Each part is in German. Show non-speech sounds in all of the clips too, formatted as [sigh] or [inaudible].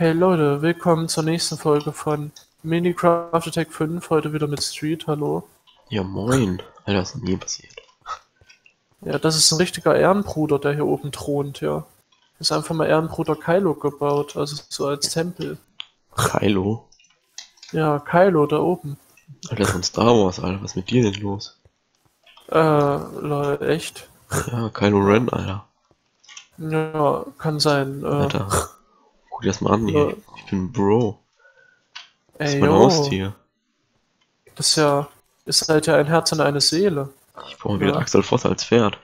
Hey Leute, willkommen zur nächsten Folge von Minecraft Attack 5, heute wieder mit Street, hallo. Ja moin, Alter, was ist denn hier passiert? Ja, das ist ein richtiger Ehrenbruder, der hier oben thront, ja. Ist einfach mal Ehrenbruder Kylo gebaut, also so als Tempel. Kylo? Ja, Kylo da oben. Alter, das ist von Star Wars, Alter, was ist mit dir denn los? Äh, lol, echt? Ja, Kylo Ren, Alter. Ja, kann sein. Äh, Alter, guck dir das mal an. Ja. Ich bin Bro. Das ey, ist mein yo, Haustier. das ist ja, ist halt ja ein Herz und eine Seele. Ich brauche wieder Ja. Axel Voss als Pferd.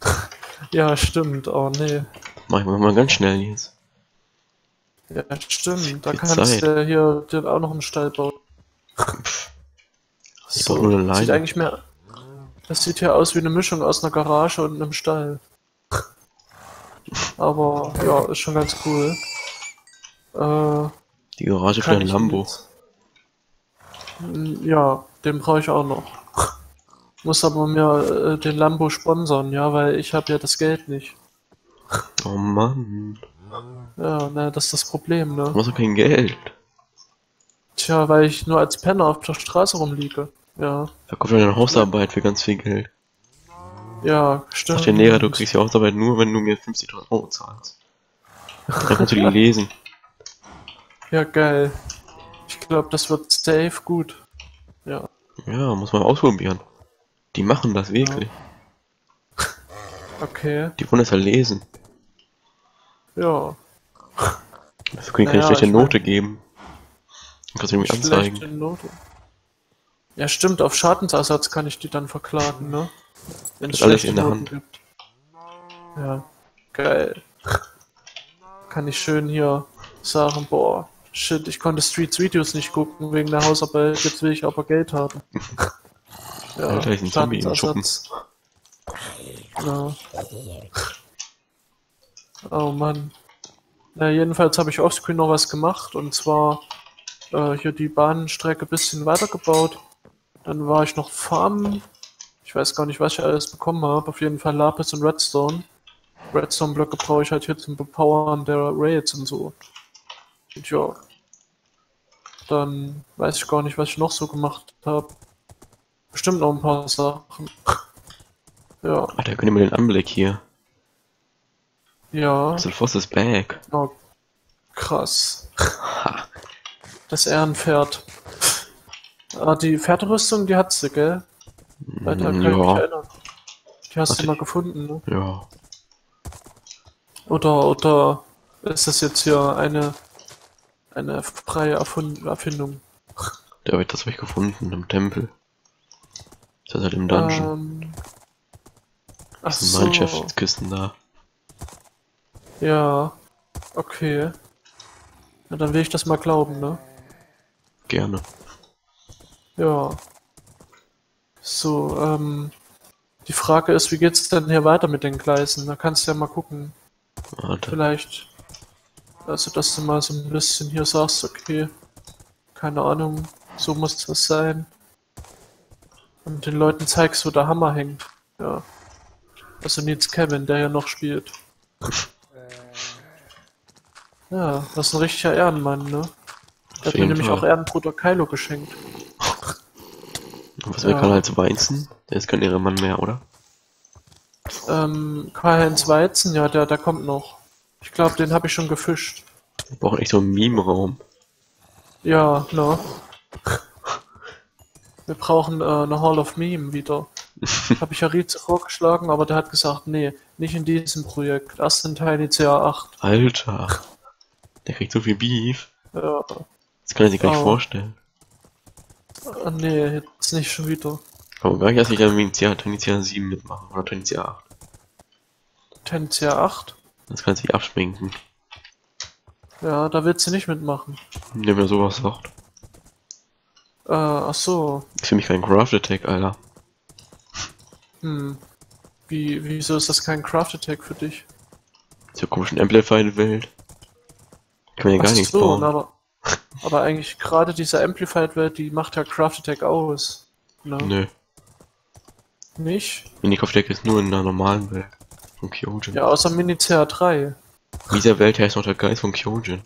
[laughs] Ja, stimmt, oh nee. Mach ich mal mal ganz schnell jetzt. Ja, stimmt, da Viel kannst Zeit. du hier dir auch noch einen Stall bauen. [laughs] Ich brauch nur eine Sieht Leine. eigentlich mehr. Das sieht hier aus wie eine Mischung aus einer Garage und einem Stall. [laughs] Aber ja, ist schon ganz cool. Äh, Die Garage für ein Lambo. Hm, Ja, den brauche ich auch noch. Muss aber mir äh, den Lambo sponsern, ja, weil ich habe ja das Geld nicht. Oh Mann, Ja, ne, das ist das Problem, du ne? hast doch kein Geld. Tja, weil ich nur als Penner auf der Straße rumliege. Ja, Verkauf deine Hausarbeit für ganz viel Geld. ja, stimmt. Sag dir Lehrer, du kriegst die Hausarbeit nur, wenn du mir 50.000 Euro zahlst. Dann kannst du die [laughs] lesen. Ja, geil. Ich glaube, das wird safe gut. Ja. Ja, muss man ausprobieren. Die machen das wirklich. [laughs] Okay. Die wollen es ja lesen. Ja. Also können die keine Naja, schlechte ich mein- Note geben. Dann kannst du nämlich anzeigen. Note. Ja, stimmt, auf Schadensersatz kann ich die dann verklagen, ne? Wenn es Das alles in der Noten Hand. gibt. Ja. Geil. Kann ich schön hier sagen, boah, shit, ich konnte Streets Videos nicht gucken wegen der Hausarbeit, jetzt will ich aber Geld haben. [laughs] Ja, Alter, ich Zombie im Schuppen. Ja. Oh Mann. Na, jedenfalls habe ich offscreen noch was gemacht und zwar äh, hier die Bahnstrecke ein bisschen weitergebaut. Dann war ich noch farmen. Ich weiß gar nicht, was ich alles bekommen habe. Auf jeden Fall Lapis und Redstone. Redstone-Blöcke brauche ich halt hier zum Bepowern der Raids und so. Ja. Dann weiß ich gar nicht, was ich noch so gemacht habe. Bestimmt noch ein paar Sachen. [laughs] Ja, Alter, könnt ihr mal den Anblick hier. ja. Voss ist back. Oh, krass. Das Ehrenpferd. Ah, die Pferderüstung, die hat sie, gell? Weiter kann ich mich Ja, erinnern. Die hast Warte, du mal gefunden, ne? ja. Oder, oder ist das jetzt hier eine, eine freie Erfund Erfindung? Da wird das euch gefunden im Tempel. Ist das halt im Dungeon. Ähm, ach Das so, Mannschaftskisten da. ja, okay. Na, dann will ich das mal glauben, ne? Gerne. Ja. So, ähm, die Frage ist, wie geht's denn hier weiter mit den Gleisen? Da kannst du ja mal gucken. Warte. Vielleicht, also dass du mal so ein bisschen hier sagst, okay, keine Ahnung, so muss das sein. Und den Leuten zeigst, wo der Hammer hängt. Ja. Also Nils Kevin, der ja noch spielt. Ja, das ist ein richtiger Ehrenmann, ne? Der hat mir nämlich Fall. auch Ehrenbruder Kylo geschenkt. Was wäre Ja. Karl-Heinz Weinzen? Der ist kein Ehrenmann mehr, oder? Ähm, Karl-Heinz Weizen, ja, der, der kommt noch. Ich glaube, den habe ich schon gefischt. Wir brauchen echt so einen Meme-Raum. Ja, ne. Wir brauchen äh, eine Hall of Meme wieder. [laughs] Habe ich ja Rize vorgeschlagen, aber der hat gesagt, nee, nicht in diesem Projekt. Erst in Tiny CA8. Alter. Der kriegt so viel Beef. Ja. Das kann er sich gar nicht Oh. vorstellen. Ah, nee, jetzt nicht schon wieder. Aber gar nicht, dass ich dann Tiny CA 7 mitmache. Oder Tiny CA 8. Tiny CA8? Das kann sich abschminken. Ja, da willst du nicht mitmachen. Der mir sowas sagt. Äh, ach so. Ist für mich kein Craft Attack, Alter. Hm. Wie, wieso ist das kein Craft Attack für dich? Zur komischen Amplified-Welt. Kann man ja gar Ach nichts so, bauen. aber, aber eigentlich gerade diese Amplified-Welt, die macht ja Craft Attack aus. Ne? Nö. Nicht? Minecraft Attack ist nur in einer normalen Welt. Von Kyojin. Ja, außer Mini CA3. In dieser Welt heißt noch der Geist von Kyojin.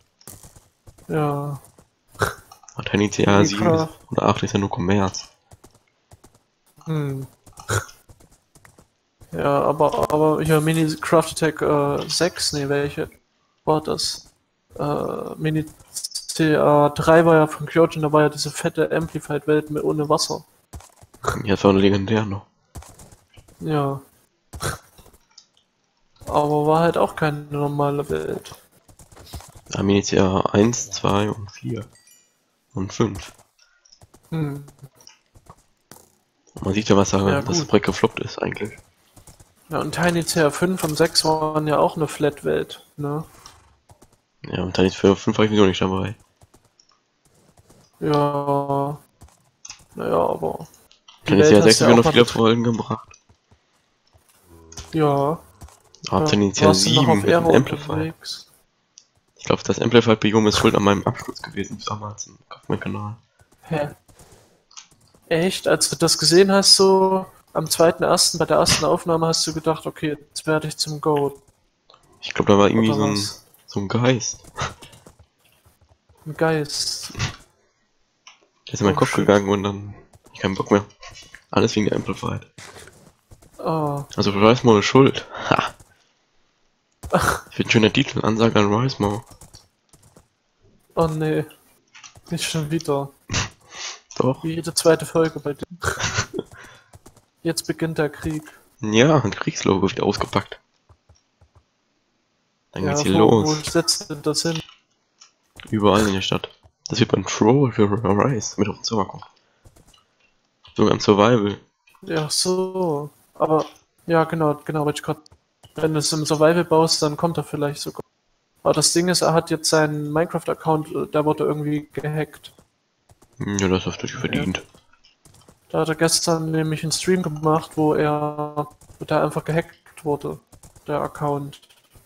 Ja. Und CA 7 Mini-Craft. oder 8 ist ja nur Kommerz. Hm. Ja, aber, aber hier Mini Craft Attack äh, 6, nee, welche war das? Äh, Mini CA3 war ja von Kyojin, da war ja diese fette Amplified-Welt ohne Wasser. Ja, das war legendär noch. Ja. Aber war halt auch keine normale Welt. Ja, Mini CA 1, 2 und 4. Und 5. Hm. Man sieht ja, was da Ja, das. Projekt gefloppt ist eigentlich. Ja, und Tiny CR5 und 6 waren ja auch eine Flat-Welt, ne? Ja, und Tiny für 5 war ich noch nicht dabei. Ja. Naja, aber. Tiny hast 6 du haben wir auch noch viele Folgen gebracht. Ja. Warst du noch 7 auf mit dem Amplifier. unterwegs? Ich glaube, das Amplified-Biom ist schuld an meinem Absturz gewesen damals auf meinem Kanal. Hä? Echt? Als du das gesehen hast, so am 2.1. bei der ersten Aufnahme hast du gedacht, okay, jetzt werde ich zum Goat. Ich glaube, da war irgendwie Oder so ein, was? so ein Geist. [laughs] Ein Geist. Der ist in meinen Oh, Kopf shit. gegangen und dann ich keinen Bock mehr. Alles wegen der Amplified. Oh, Also Risemore ist schuld. Ha. Ich finde schöner Titel, Ansage an Risemore. oh nee. Nicht schon wieder. [laughs] Doch. Wie jede zweite Folge bei dir. [laughs] Jetzt beginnt der Krieg. Ja, ein Kriegslogo wieder ausgepackt. Dann geht's hier wo, los. Wo setzt du das hin? Überall in der Stadt. Das wird beim Troll für Rise mit auf den Server kommen. Sogar im Survival. Ja, so. Aber, ja, genau, genau, wollte ich grad. Wenn du es im Survival baust, dann kommt er vielleicht sogar. Aber das Ding ist, er hat jetzt seinen Minecraft-Account, äh, der wurde irgendwie gehackt. Hm, Ja, das hast du dir verdient. Da hat er gestern nämlich einen Stream gemacht, wo er, wo der einfach gehackt wurde, der Account.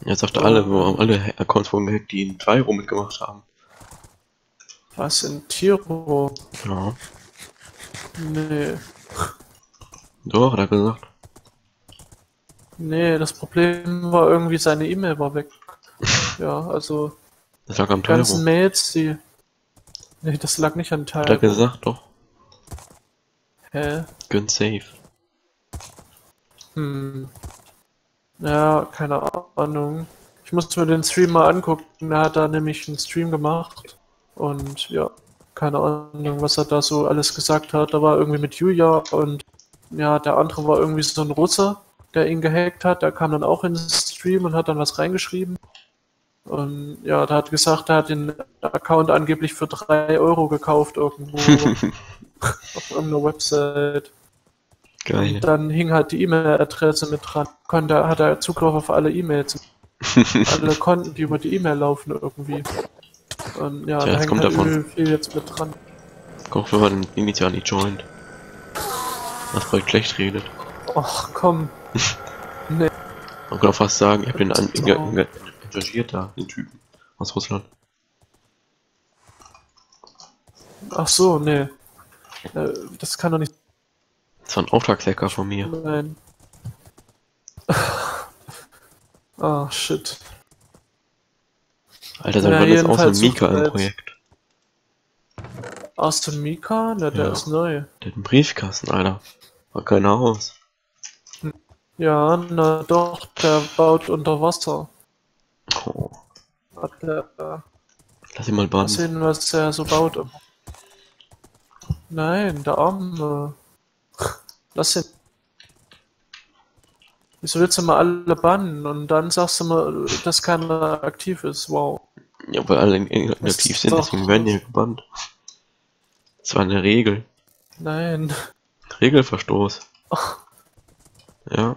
Jetzt sagte alle, wo alle Accounts wurden gehackt, die in Tyro mitgemacht haben. Was in Tiro? Ja. Nee. Doch, hat er gesagt. Nee, das Problem war irgendwie, seine E-Mail war weg. [laughs] Ja, also, Das lag am die ganzen. Mails, die. Nee, das lag nicht an Teil. Hat er gesagt, doch. Hä? Gönn safe. Hm. Ja, keine Ahnung. Ich muss mir den Stream mal angucken. Er hat da nämlich einen Stream gemacht. Und ja, keine Ahnung, was er da so alles gesagt hat. Da war irgendwie mit Julia und ja, der andere war irgendwie so ein Russe, der ihn gehackt hat. Der kam dann auch in den Stream und hat dann was reingeschrieben. Und ja, der hat gesagt, er hat den Account angeblich für 3 Euro gekauft irgendwo [laughs] auf irgendeiner Website. Geil. Und dann hing halt die E-Mail-Adresse mit dran. Konnte, hat er Zugriff auf alle E-Mails. [laughs] alle Konten, die über die E-Mail laufen irgendwie. Und ja, Tja, da hängt kommt halt davon. viel jetzt mit dran. Auch wenn man initial nicht joint. Das Projekt schlecht redet. Ach komm. Man kann auch fast sagen, ich hab den an, enga- enga- engagiert da, den Typen aus Russland. Ach so, nee. Äh, Das kann doch nicht Das war ein Auftragshacker von mir. sein. [laughs] Ah, shit. Alter, sein Ja, Mann ist ein jedenfalls Mika im Projekt. Aston Mika? Na, der Ja. ist neu. Der hat einen Briefkasten, Alter. War kein Haus. Ja, na doch, der baut unter Wasser. Oh, Hat der, äh, lass ihn mal baden. sehen, was er so baut. Nein, der Arme. Lass ihn. Wieso willst du mal alle bannen und dann sagst du mal, dass keiner aktiv ist? Wow. Ja, weil alle aktiv sind, doch- deswegen werden die gebannt. Das war eine Regel. Nein. Regelverstoß. Ja,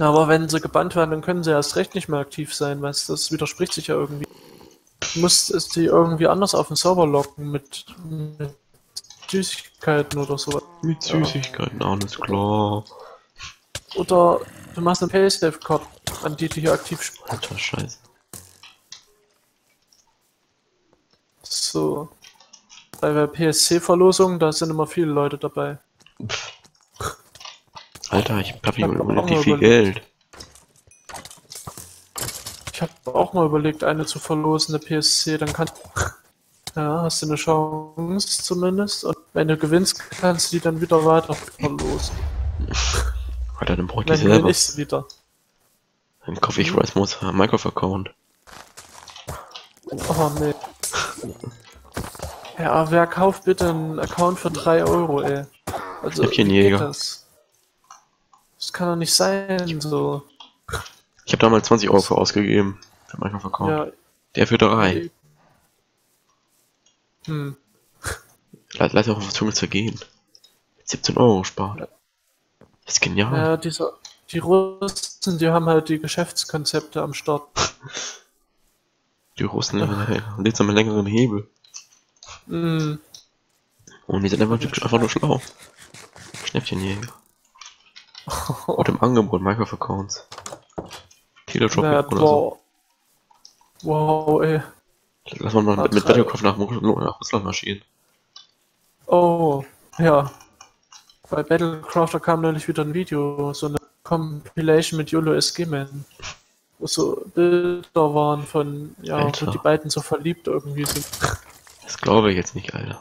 Ja, aber wenn sie gebannt werden, dann können sie erst recht nicht mehr aktiv sein, weißt du, das widerspricht sich ja irgendwie. Du musst es die irgendwie anders auf den Server locken mit, mit Süßigkeiten oder sowas. mit Süßigkeiten, alles klar. Oder du machst eine Paysafe-Card, an die du hier aktiv spielst. Alter Scheiße. So. Bei der PSC-Verlosung, da sind immer viele Leute dabei. Alter, ich hab hier hab auch relativ mal viel überlegt. Geld. Ich habe habe auch mal überlegt, eine zu verlosen, eine PSC, dann kannst [laughs] ja, hast du eine Chance zumindest. Und wenn du gewinnst, kannst du die dann wieder weiter verlosen. [laughs] Alter, dann brauche ich die Dann selber. gewinne ich wieder. Dann kaufe ich Rice Mods Minecraft-Account. Oh nee. Ja, wer kauft bitte einen Account für 3 Euro, ey? Also, Schnäppchenjäger. das? Das kann doch nicht sein, so. Ich habe damals 20 Euro für ausgegeben. Für Minecraft-Account. Ja, Der für drei. hm. Le leider auch was Schönes vergehen. 17 Euro sparen. Das ist genial. Ja, diese, die Russen, die haben halt die Geschäftskonzepte am Start. [laughs] Die Russen [laughs] äh, lädt einen längeren Hebel. Hm. Und die sind einfach, einfach nur schlau. Schnäppchenjäger. Und im Angebot Minecraft-Accounts. Teletropic Ja, oder so. wow. Wow, ey. Lass mal mal mit. Battlecraft nach, nach Russland marschieren. Oh, ja. Bei Battlecrafter kam neulich wieder ein Video, so eine Compilation mit YOLO SG Man. Wo so Bilder waren von, ja, Alter. wo die beiden so verliebt irgendwie sind. Das glaube ich jetzt nicht, Alter.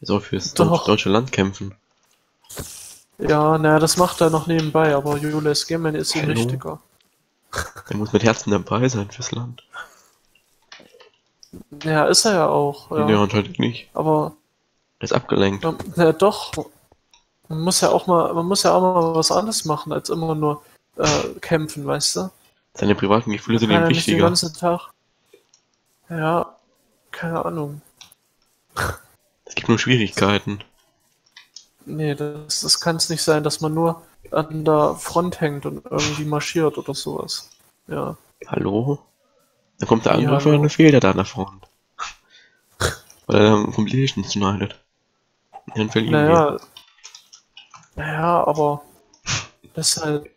Der soll fürs Doch. deutsche Land kämpfen. Ja, naja, das macht er noch nebenbei, aber SG Man ist ihm Hallo? wichtiger. Der muss mit Herzen dabei sein fürs Land. Ja, ist er ja auch, Ja, ja. anscheinend nicht. Aber, Der ist abgelenkt. ja, na doch. Man muss ja auch mal, man muss ja auch mal was anderes machen, als immer nur äh, kämpfen, weißt du? Seine privaten Gefühle sind ihm ja nicht den wichtiger. ganzen Tag. Ja, keine Ahnung. Es gibt nur Schwierigkeiten. Nee, das, das kann es nicht sein, dass man nur an der Front hängt und irgendwie marschiert oder sowas. Ja. Hallo? Dann kommt der Ja, Angreifer und dann fehlt er da an der Front. Weil er dann Compilation schneidet. Dann verlieren wir. Naja. Naja, aber das ist halt.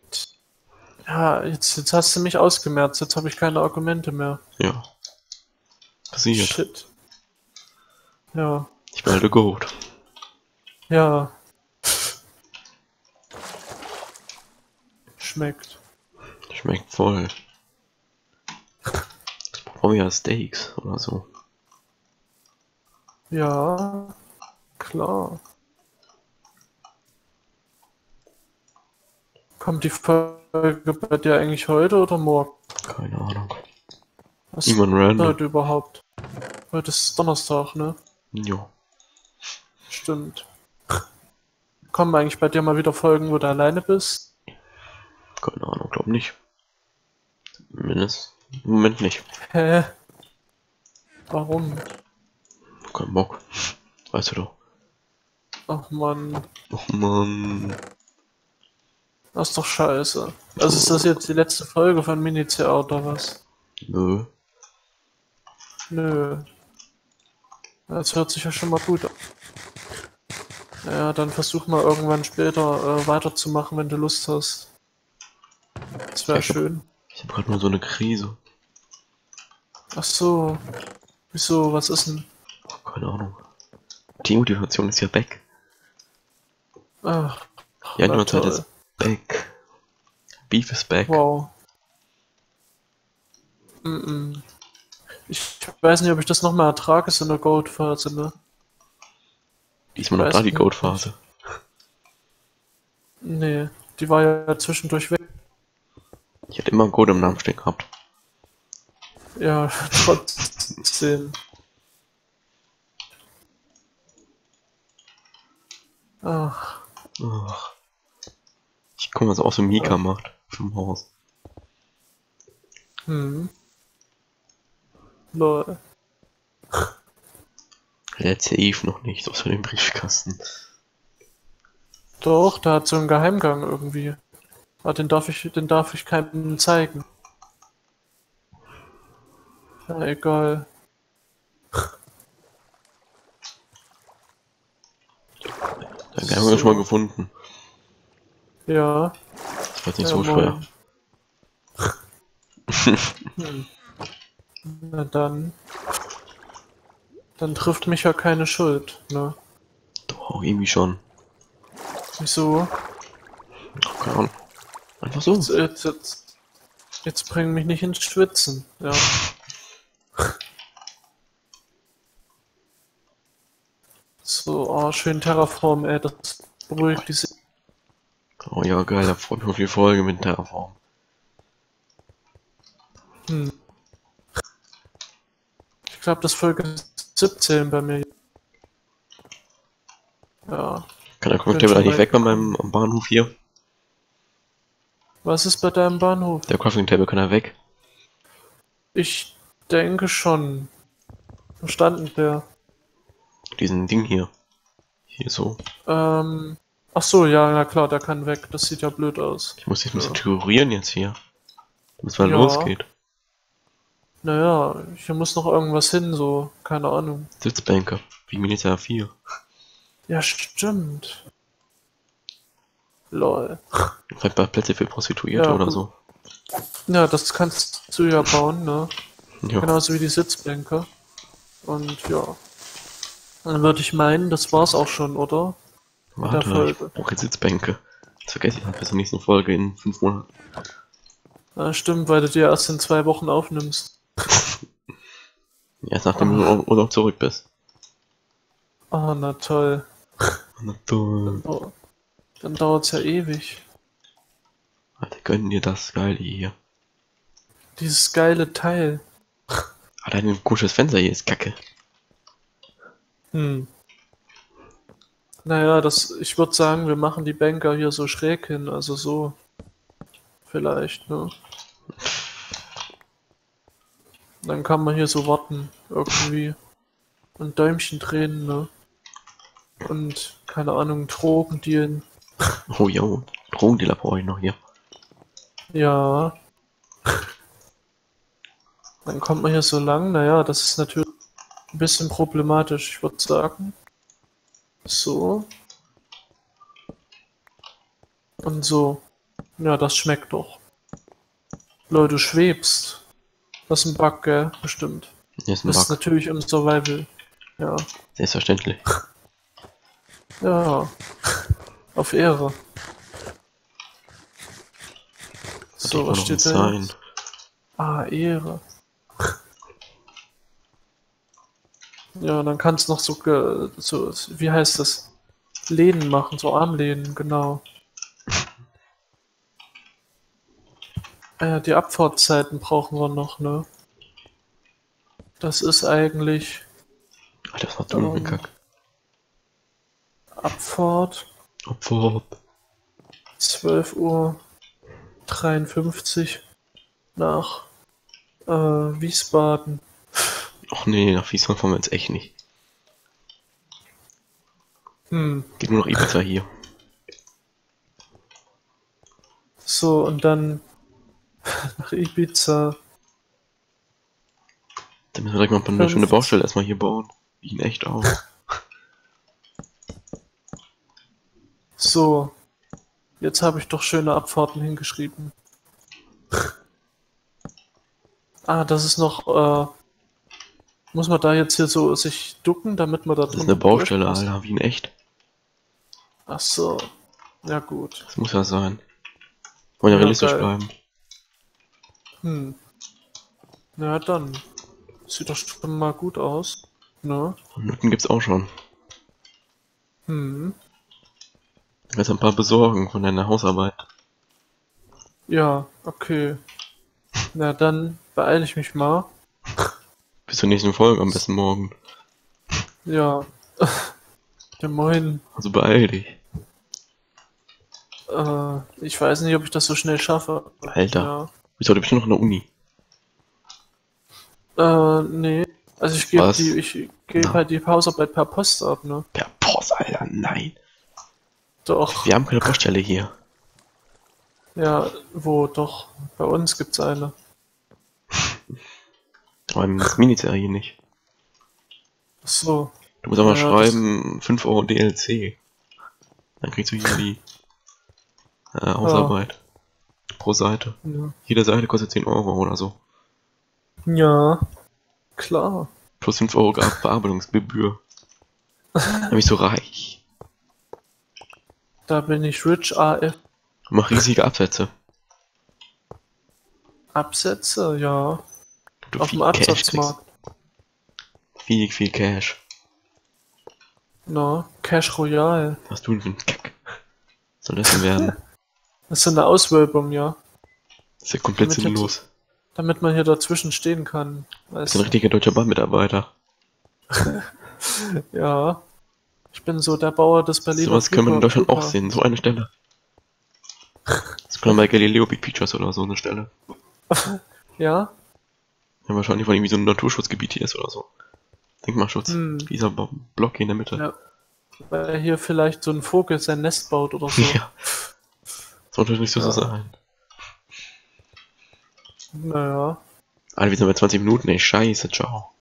Ja, jetzt, jetzt hast du mich ausgemerzt, jetzt habe ich keine Argumente mehr. Ja. Passiert. Shit. Ja. Ich bin halt Goat. Ja. Schmeckt. Schmeckt voll. Brauchen wir ja Steaks oder so. Ja. Klar. Kommt die Folge bei dir eigentlich heute oder morgen? Keine Ahnung. Was ist random. heute überhaupt? Heute ist Donnerstag, ne? Jo. Stimmt. Kommen eigentlich bei dir mal wieder Folgen, wo du alleine bist? Keine Ahnung, glaub nicht. Zumindest im Moment nicht. Hä? Warum? Kein Bock. Weißt du doch. Ach man, Oh Mann. das ist doch scheiße. Also ist das jetzt die letzte Folge von Mini-CA oder was? Nö. Nö. Das hört sich ja schon mal gut an. Ja, dann versuch mal irgendwann später äh, weiterzumachen, wenn du Lust hast. Wäre Ich hab- schön. Ich habe gerade nur so eine Krise. Ach so. Wieso, was ist denn? Oh, keine Ahnung. Die Motivation ist ja back. Ach, Die na Einhornzeit toll. ist back. Beef is back. Wow. Mm -mm. Ich weiß nicht, ob ich das nochmal ertrage, so eine Gold-Phase, ne? Diesmal noch da die nicht. Goat-Phase. Nee, die war ja zwischendurch weg. Ich hätte immer Goat im Namen stehen gehabt. Ja, [laughs] trotzdem. Ach, Ach. Ich guck mal, was auch so Mika macht. Vom Haus. hm. Lol. Der safe noch nicht, außer dem Briefkasten. Doch, da hat so einen Geheimgang irgendwie. Aber den darf ich, den darf ich keinem zeigen. Ja, egal. Den haben wir schon mal gefunden. Ja. Das war nicht ja, so schwer. hm. Na dann. Dann trifft mich ja keine Schuld, ne? Doch, irgendwie schon. Wieso? Keine Ahnung. Einfach so. Jetzt, jetzt, jetzt, Jetzt bring mich nicht ins Schwitzen, ja. So, oh, schön Terraform, ey, das beruhigt die Se Oh ja, geil, da freut mich auf die Folge mit Terraform. hm. Ich glaube, das Folge 17 bei mir. Ja. Kann der schon eigentlich weg bei meinem am Bahnhof hier? Was ist bei deinem Bahnhof? Der Crafting Table kann er weg. Ich denke schon. Verstanden der. Diesen Ding hier. Hier so. Ähm. Ach so, ja, na klar, der kann weg. Das sieht ja blöd aus. Ich muss dich ein bisschen Ja. jetzt hier. Damit es mal Ja. losgeht. Naja, hier muss noch irgendwas hin, so, keine Ahnung. Sitzbänke. Wie Militär 4. Ja, stimmt. Lol. Vielleicht paar Plätze für Prostituierte Ja, oder so. Ja, das kannst du ja bauen, ne? Ja. Genauso wie die Sitzbänke. Und ja. Dann würde ich meinen, das war's auch schon, oder? Warte, ich brauche Sitzbänke. Das vergesse ich dann bis zur nächsten Folge in fünf Monaten. Ja, stimmt, weil du dir erst in zwei Wochen aufnimmst. [laughs] Erst nachdem du Ur- Urlaub zurück bist. Ah, na toll. Na toll. Oh. Dann dauert's ja ewig. Alter, gönn dir das Geile hier. Dieses geile Teil. Ah, dein komisches Fenster hier ist kacke. Hm. Naja, das, ich würde sagen, wir machen die Banker hier so schräg hin, also so. Vielleicht, ne? Dann kann man hier so warten, irgendwie. Und Däumchen drehen, ne? Und, keine Ahnung, Drogen dealen. Oh jo, Drogendealer brauche ich noch hier. Ja. Dann kommt man hier so lang, naja, das ist natürlich ein bisschen problematisch, ich würde sagen. So. Und so. Ja, das schmeckt doch. Leute, du schwebst. Das ist ein Bug, gell? Bestimmt. Hier ist ein Das ist Bug. natürlich im Survival. Ja. Selbstverständlich. Ja. Auf Ehre. So, was steht da? sein? Ah, Ehre. Ja, dann kannst du noch so, so, wie heißt das? Lehnen machen, so Armlehnen, genau. Ah Ja, die Abfahrtzeiten brauchen wir noch, ne? Das ist eigentlich Alter, macht du noch Ähm. Abfahrt Opfer. 12 Uhr 53 nach äh, Wiesbaden. Och nee, nach Wiesbaden fahren wir jetzt echt nicht. Hm, Geht nur noch Ibiza hier. so und dann [laughs] nach Ibiza. Dann müssen wir direkt mal eine schöne Baustelle erstmal hier bauen. Wie in echt auch. So, jetzt habe ich doch schöne Abfahrten hingeschrieben. Ah, das ist noch, äh, muss man da jetzt hier so sich ducken, damit man da Das ist eine Baustelle? Alter, wie in echt. Ach so, ja gut. Das muss ja sein. Wollen ja Ja, realistisch geil. bleiben. Hm. Na dann. Sieht doch schon mal gut aus. Ne? Und Nutten gibt's auch schon. Hm. Jetzt ein paar besorgen von deiner Hausarbeit. Ja, okay. Na dann beeile ich mich mal. Bis zur nächsten Folge, am besten morgen. Ja. [laughs] Ja, moin. Also beeil dich. Äh, ich weiß nicht, ob ich das so schnell schaffe. Alter. Bist heute bestimmt noch in der Uni. Ja. Äh, nee. Also ich gebe die, ich gebe halt die Hausarbeit per Post ab, ne? Per Post, Alter, nein. Doch. Wir haben keine Baustelle hier. Ja, wo doch. Bei uns gibt's eine. [laughs] Aber im Miniserie nicht. Ach so. Du musst aber Ja, schreiben, 5 Euro DLC. Dann kriegst du hier die äh, Hausarbeit. Pro Seite. Ja. Jede Seite kostet 10 Euro oder so. ja. Klar. Plus 5 Euro Be- Bearbeitungsgebühr. [laughs] Dann bin ich so reich. Da bin ich rich AF. Mach riesige Absätze. Absätze, ja. Du Auf dem Absatzmarkt. Viel, viel Cash. Na, Cash Royale. Was du denn für ein Kack? Soll das denn werden? [laughs] Das ist eine Auswölbung, ja. Das ist ja komplett Damit jetzt- sinnlos. Damit man hier dazwischen stehen kann. Das ist ein richtiger deutscher Bahnmitarbeiter. [laughs] Ja. Ich bin so der Bauer des Berliner Sowas können wir in Deutschland auch sehen, so eine Stelle. Das können wir bei Galileo Big Pictures oder so eine Stelle. [laughs] Ja? Ja, wahrscheinlich, weil irgendwie so ein Naturschutzgebiet hier ist oder so. Denkmalschutz. Hm. Dieser Block hier in der Mitte. Ja. Weil hier vielleicht so ein Vogel sein Nest baut oder so. [laughs] Ja. Sollte nicht so Ja. sein. Naja. Alter, wir sind bei 20 Minuten, ey, scheiße, ciao.